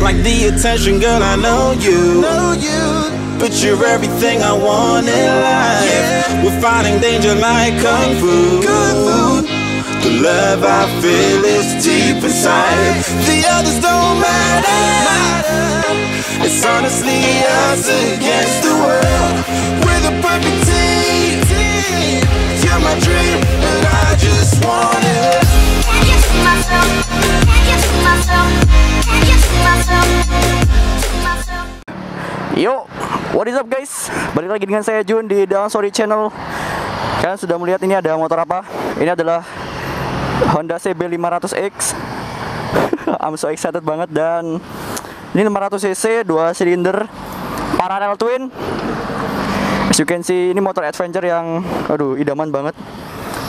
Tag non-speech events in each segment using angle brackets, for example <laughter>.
Like the attention, girl, I know you. Know you. But you're everything I want in life. We're fighting danger like kung fu. The love I feel is deep inside. The others don't matter. It's honestly us against the world. We're the perfect team. You're my dream, and I just want it. Yo, what is up guys? Balik lagi dengan saya Jun di Down Sorry Channel. Kalian sudah melihat ini ada motor apa? Ini adalah Honda CB 500X. <laughs> I'm so excited banget dan ini 500 cc, 2 silinder, parallel twin. As you can see, ini motor adventure yang aduh idaman banget.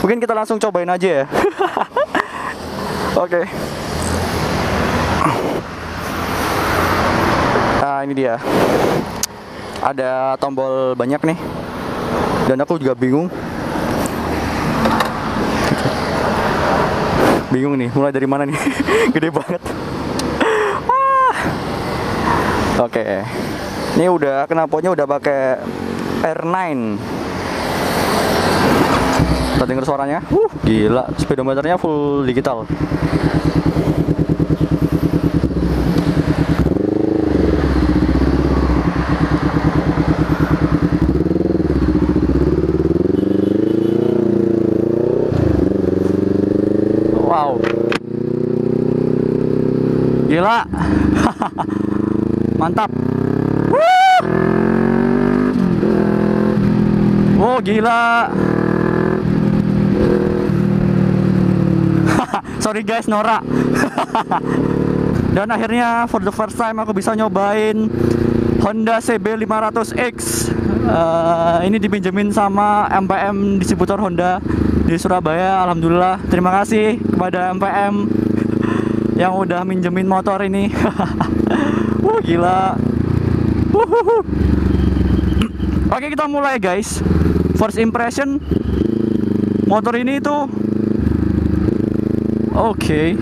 Mungkin kita langsung cobain aja ya. <laughs> Oke. Nah, ini dia ada tombol banyak nih dan aku juga bingung bingung nih mulai dari mana nih? <laughs> Gede banget. Ah. oke. Ini udah knalpotnya udah pakai R9 kita denger suaranya? Uh, gila. Speedometernya full digital Wow. Gila. <laughs> Mantap. Wuh. Oh, gila. <laughs> Sorry guys, Nora. <laughs> Dan akhirnya for the first time aku bisa nyobain Honda CB 500X. Eh, ini dipinjemin sama MPM distributor Honda di Surabaya. Alhamdulillah, terima kasih kepada MPM yang udah minjemin motor ini. <laughs> Wah, gila. Oke, kita mulai guys. First impression motor ini itu Oke.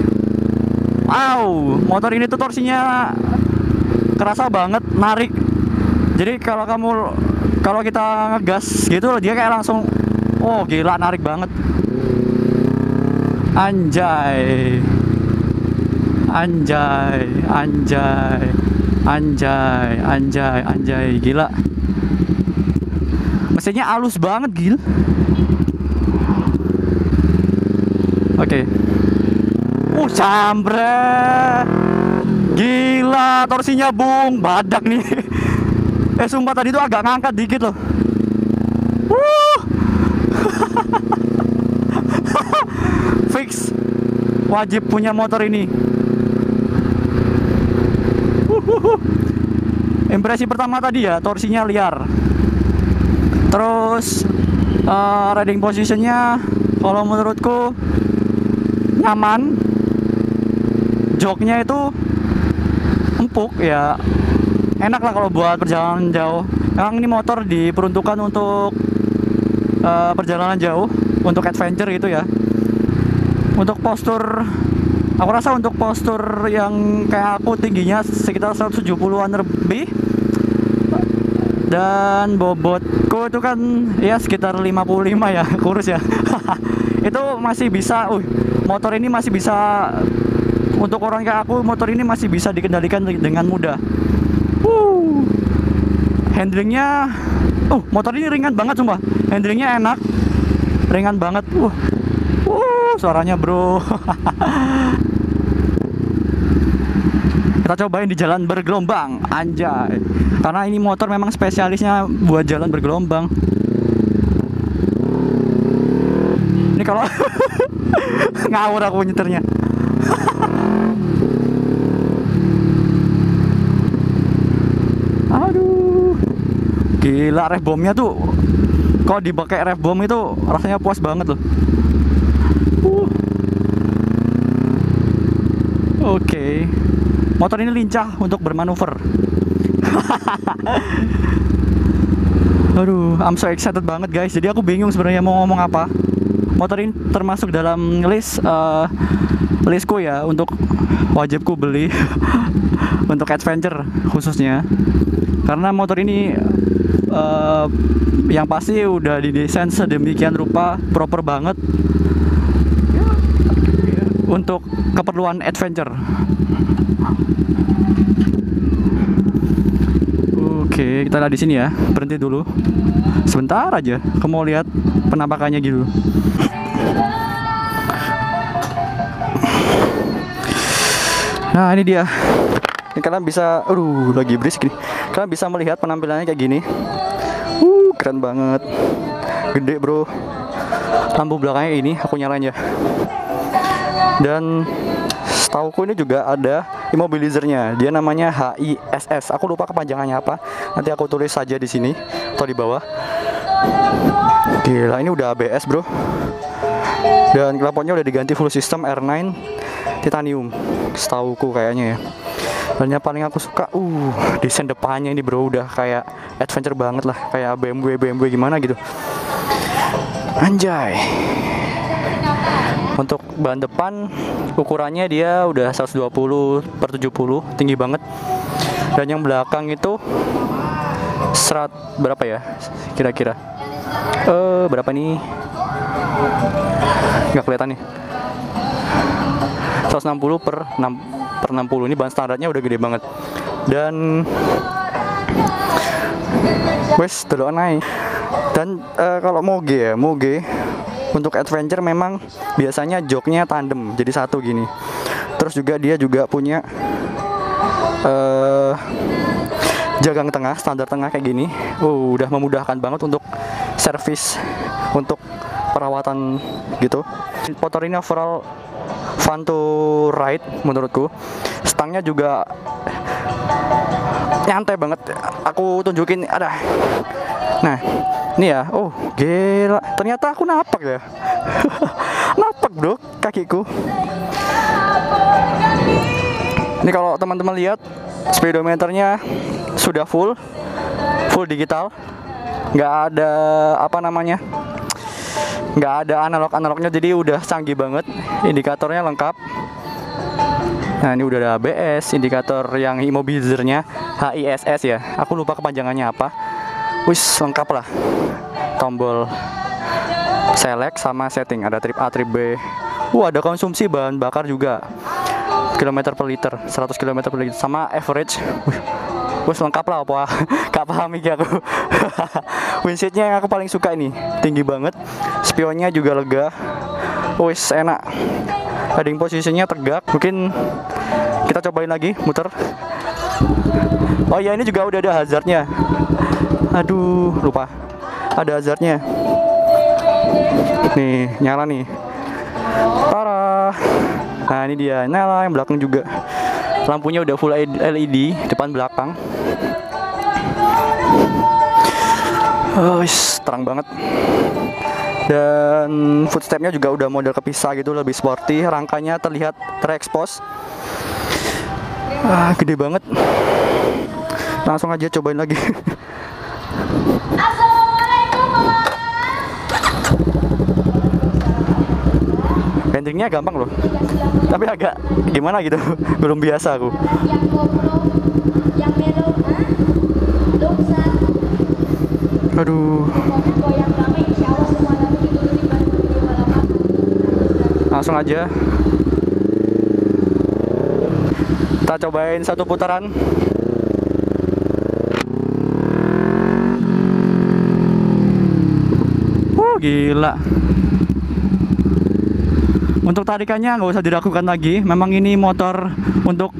Wow, motor ini tuh torsinya kerasa banget, narik. Jadi kalau kamu kalau kita ngegas gitu dia kayak langsung oh gila narik banget. Anjay. Anjay, anjay. Anjay, anjay, anjay, gila. Mesinnya halus banget, gil. Oke. Uh, cambret. Gila, torsinya bung, badak nih. <laughs> Eh, sumpah tadi tuh agak ngangkat dikit loh. Wuh. <laughs> Fix. Wajib punya motor ini. Impresi pertama tadi ya, torsinya liar. Terus eh, riding positionnya kalau menurutku nyaman. Joknya itu empuk ya. Enak lah kalau buat perjalanan jauh. Emang ini motor diperuntukkan untuk eh, perjalanan jauh untuk adventure gitu ya. Untuk postur aku rasa untuk postur yang kayak aku tingginya sekitar 170-an lebih. Dan bobotku itu kan ya sekitar 55 ya <laughs> kurus ya. <laughs> Itu masih bisa uh motor ini masih bisa untuk orang kayak aku motor ini masih bisa dikendalikan dengan mudah. Uh handlingnya uh motor ini ringan banget sumpah. Handlingnya enak ringan banget uh suaranya bro. <laughs> Kita cobain di jalan bergelombang anjay. Karena ini motor memang spesialisnya buat jalan bergelombang. Ini kalau <laughs> ngawur aku nyetirnya. Aduh. Gila ref bomnya tuh kalau dipakai ref bom itu rasanya puas banget loh motor ini lincah untuk bermanuver. <laughs> Aduh I'm so excited banget guys. Jadi aku bingung sebenarnya mau ngomong apa. Motor ini termasuk dalam list eh, listku ya untuk wajibku beli. <laughs> Untuk adventure khususnya. Karena motor ini eh, yang pasti udah didesain sedemikian rupa proper banget untuk keperluan adventure Oke, kita lihat di sini ya. Berhenti dulu. Sebentar aja. Aku mau lihat penampakannya gitu. Nah, ini dia. Ini kalian bisa, aduh, lagi berisik nih. Kalian bisa melihat penampilannya kayak gini. Uh, keren banget. Gede, Bro. Lampu belakangnya ini aku nyalain ya. Dan setauku ini juga ada immobilizernya. Dia namanya HISS. Aku lupa kepanjangannya apa. Nanti aku tulis saja di sini atau di bawah. Gila, ini udah ABS, Bro. Dan knalpotnya udah diganti full system R9 titanium. Setauku kayaknya ya. Dan yang paling aku suka, uh, desain depannya ini bro udah kayak adventure banget lah, kayak BMW BMW gimana gitu. Anjay. Untuk ban depan ukurannya dia udah 120 per 70 tinggi banget. Dan yang belakang itu serat berapa ya kira-kira? Eh berapa nih? Nggak kelihatan nih. 160 per 6 per 60 ini ban standarnya udah gede banget. Dan wes delokan naik. Dan eh, kalau moge ya, moge untuk adventure memang biasanya joknya tandem, jadi satu gini. Terus juga dia juga punya eh jagang tengah, standar tengah kayak gini. Uh, udah memudahkan banget untuk servis, untuk perawatan gitu. Motor ini overall fun to ride menurutku. Stangnya juga nyantai banget. Aku tunjukin ada. Nah, ini ya. Oh, gila. Ternyata aku napak ya. <laughs> napak, Bro, kakiku. Ini kalau teman-teman lihat speedometernya sudah full, full digital, nggak ada apa namanya, nggak ada analog analognya, jadi udah canggih banget. Indikatornya lengkap. Nah ini udah ada ABS, indikator yang immobilizernya HISS ya. Aku lupa kepanjangannya apa. Wis lengkap lah. Tombol select sama setting ada trip A, trip B. Wah ada konsumsi bahan bakar juga. Kilometer per liter, 100 km per liter sama average. Wih, lengkap lah apa? <laughs> Gak paham iki aku. <laughs> Windshield-nya yang aku paling suka ini, tinggi banget. Spionnya juga lega. Wes enak. Heading posisinya tegak. Mungkin kita cobain lagi muter. Oh iya ini juga udah ada hazardnya. Aduh lupa. Ada hazardnya. Nih nyala nih. Parah. Nah ini dia nyala yang belakang juga. Lampunya udah full LED depan belakang. Oh, terang banget. Dan footstepnya juga udah model kepisah gitu, lebih sporty. Rangkanya terlihat terekspos. Ah, gede banget. Langsung aja cobain lagi. Landingnya gampang loh. Tapi agak gimana gitu, <laughs> belum biasa aku. Aduh, pokoknya goyang Kita cobain satu putaran. Oh gila. Untuk tarikannya nggak usah diragukan lagi. Memang ini motor untuk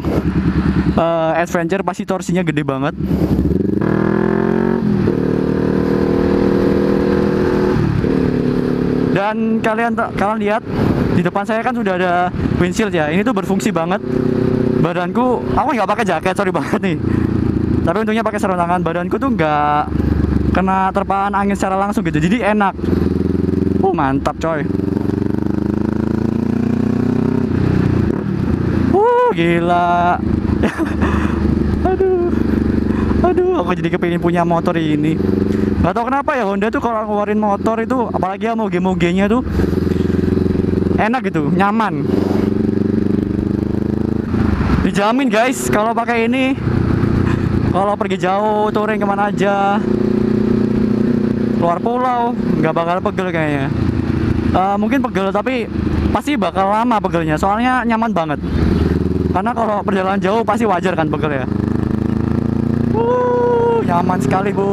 eh, adventure pasti torsinya gede banget. Dan kalian kalian lihat di depan saya kan sudah ada windshield ya. Ini tuh berfungsi banget. Badanku, aku nggak pakai jaket, sorry banget nih. Tapi untungnya pakai sarung tangan. Badanku tuh nggak kena terpaan angin secara langsung gitu. Jadi enak. Oh mantap coy. Uh gila. <laughs> aduh aduh aku jadi kepingin punya motor ini Gak tau kenapa ya Honda tuh kalau ngeluarin motor itu apalagi ya moge-moge nya tuh enak gitu nyaman dijamin guys. Kalau pakai ini kalau pergi jauh touring ke mana aja keluar pulau nggak bakal pegel kayaknya. Eh, mungkin pegel tapi pasti bakal lama pegelnya. Soalnya nyaman banget. Karena kalau perjalanan jauh pasti wajar kan pegel ya. Uh, nyaman sekali bu.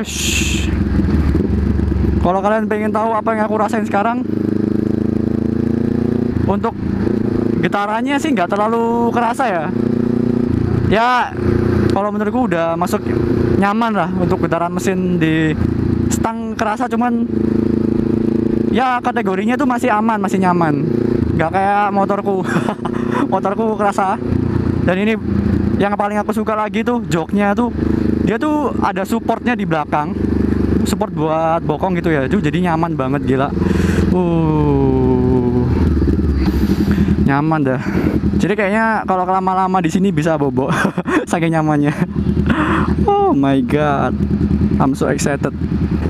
Ush. Kalau kalian pengen tahu apa yang aku rasain sekarang Untuk getarannya sih nggak terlalu kerasa ya. Ya kalau menurutku udah masuk nyaman lah untuk getaran mesin di stang kerasa cuman ya kategorinya tuh masih aman masih nyaman. Nggak kayak motorku. <laughs> Motorku kerasa. Dan ini yang paling aku suka lagi tuh joknya tuh dia tuh ada supportnya di belakang. Support buat bokong gitu ya tuh jadi nyaman banget gila. Uh nyaman dah. Jadi kayaknya kalau lama-lama di sini bisa bobo <laughs> saking nyamannya. Oh my god. I'm so excited.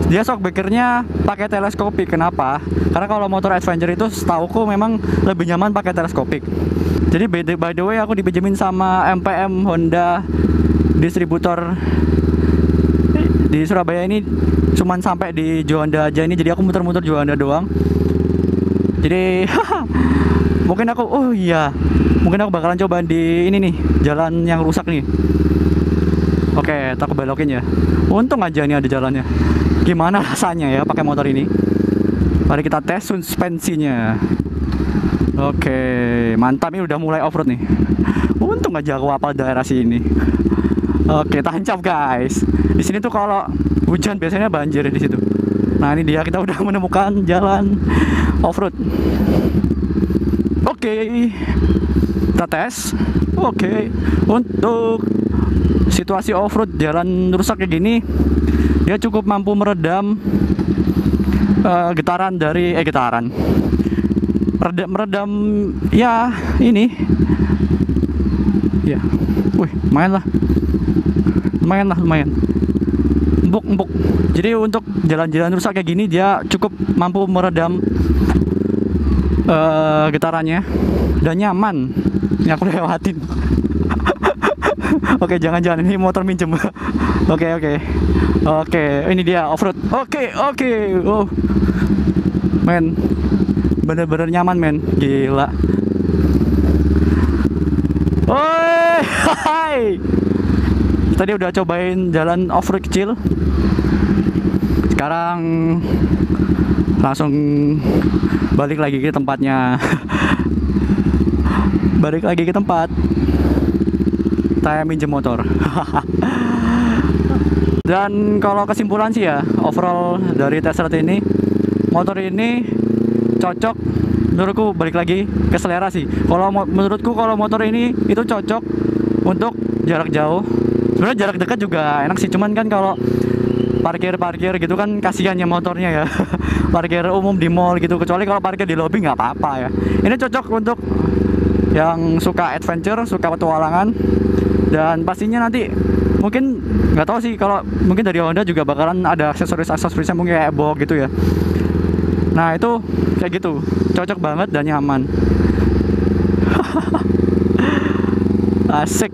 Dia shockbreakernya pakai teleskopik kenapa? Karena kalau motor adventure itu setauku memang lebih nyaman pakai teleskopik. Jadi by the, by the way aku dipinjemin sama MPM Honda distributor di Surabaya ini cuman sampai di Juanda aja ini. Jadi aku muter-muter Juanda doang. Jadi <laughs> mungkin aku oh iya. Mungkin aku bakalan coba di ini nih jalan yang rusak nih. Oke tak belokin ya. Untung aja ini ada jalannya. Gimana rasanya ya pakai motor ini? Mari kita tes suspensinya. Oke mantap ini udah mulai off road nih. Untung aja aku apal daerah sini. Oke tancap guys. Di sini tuh kalau hujan biasanya banjir di situ. Nah ini dia kita udah <laughs> menemukan jalan off Oke, kita tes. Oke, untuk situasi off-road jalan rusak kayak gini, dia cukup mampu meredam eh, getaran dari eh getaran, meredam, meredam ya ini, ya, wih, lumayan lah, lumayan lah, lumayan, empuk empuk. Jadi untuk jalan-jalan rusak kayak gini dia cukup mampu meredam eh getarannya dan nyaman. Ini aku lewatin. <laughs> Oke jangan-jangan ini motor minjem. <laughs> Oke oke. Oke ini dia off road oke oke. Oh men. Bener-bener nyaman men. Gila. Oi, <laughs> hai. Tadi udah cobain jalan off road kecil. Sekarang langsung balik lagi ke tempatnya. <laughs> Balik lagi ke tempat. Saya minjem motor. <laughs> Dan kalau kesimpulan sih ya overall dari tes ride ini motor ini cocok menurutku balik lagi ke selera sih. Kalau menurutku kalau motor ini itu cocok untuk jarak jauh. Sebenarnya jarak dekat juga enak sih cuman kan kalau parkir-parkir gitu kan kasihannya motornya ya. <laughs> Parkir umum di mall gitu kecuali kalau parkir di lobby nggak apa-apa ya. Ini cocok untuk yang suka adventure suka petualangan. Dan pastinya nanti mungkin nggak tahu sih kalau mungkin dari Honda juga bakalan ada aksesoris aksesorisnya mungkin kayak box gitu ya. Nah itu kayak gitu. Cocok banget dan nyaman. <laughs> Asik.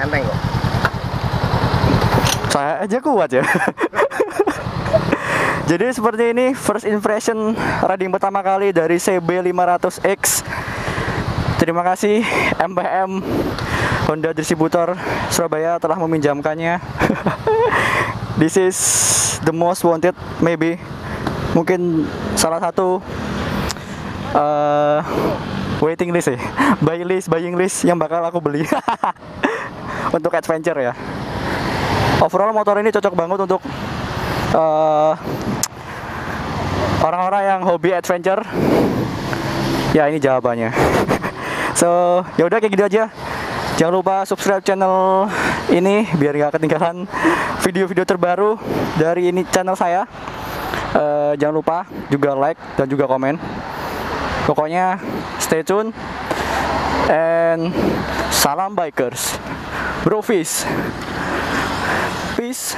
Enteng kok. Saya aja kuat ya <laughs> jadi seperti ini first impression riding pertama kali dari CB500X terima kasih MPM Honda Distributor Surabaya telah meminjamkannya. <laughs> This is the most wanted maybe. Mungkin salah satu eh, waiting list ya <laughs> buy list buying list yang bakal aku beli. <laughs> Untuk adventure ya. Overall motor ini cocok banget untuk eh, orang-orang yang hobi adventure? Ya ini jawabannya. <laughs> So ya udah kayak gitu aja. Jangan lupa subscribe channel ini biar nggak ketinggalan video-video terbaru dari ini channel saya. Eh, jangan lupa juga like dan juga komen. Pokoknya stay tune and salam bikers. Bro peace. Peace